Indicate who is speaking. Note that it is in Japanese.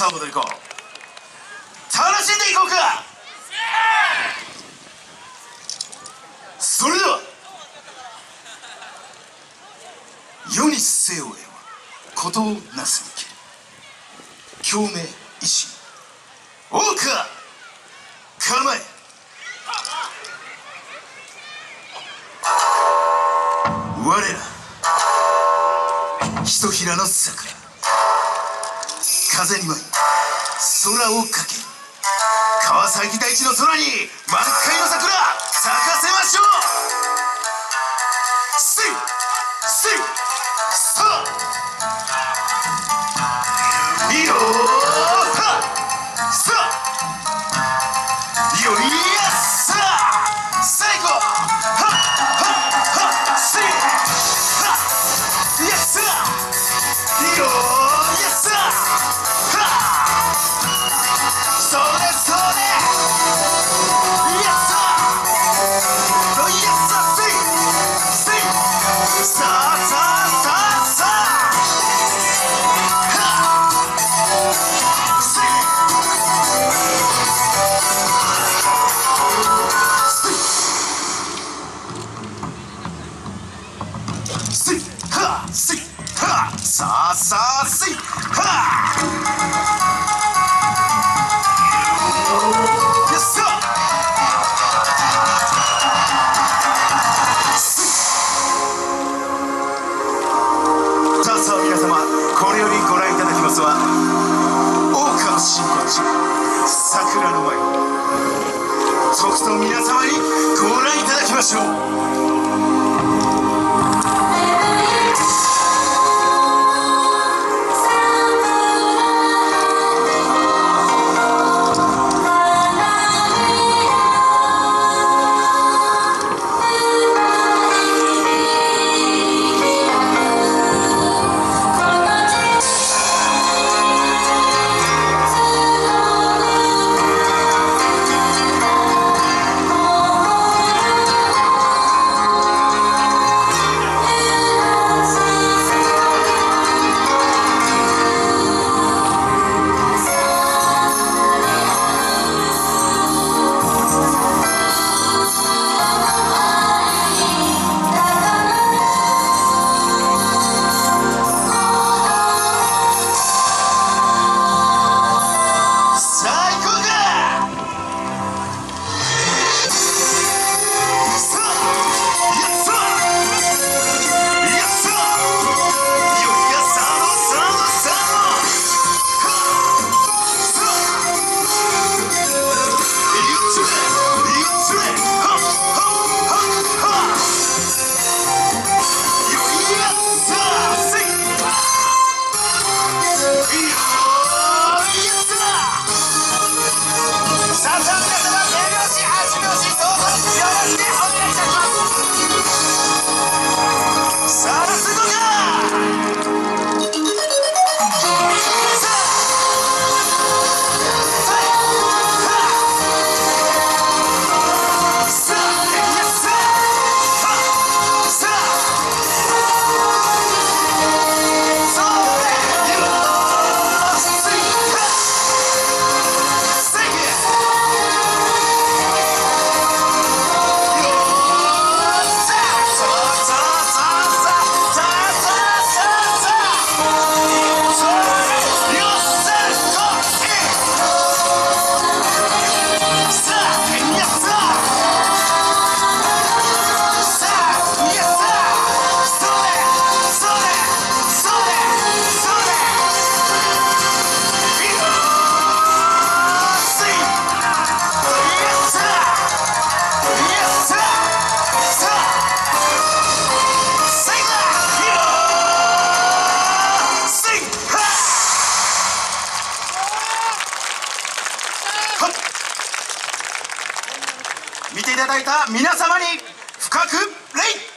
Speaker 1: さあ戻り行こう。楽しんでいこうか。それでは世にせよえはことをなすにけ共鳴維新大岡構え。我らひとひらの桜風に舞い空をかけ川崎大地の空に満開の桜咲かせましょう。せいせいさあいさあさあせいはよっしゃ！さあさあ皆様これよりご覧いただきますは大川真骨地桜の舞。とくと皆様にご覧いただきましょう。いただいた皆様に深く礼。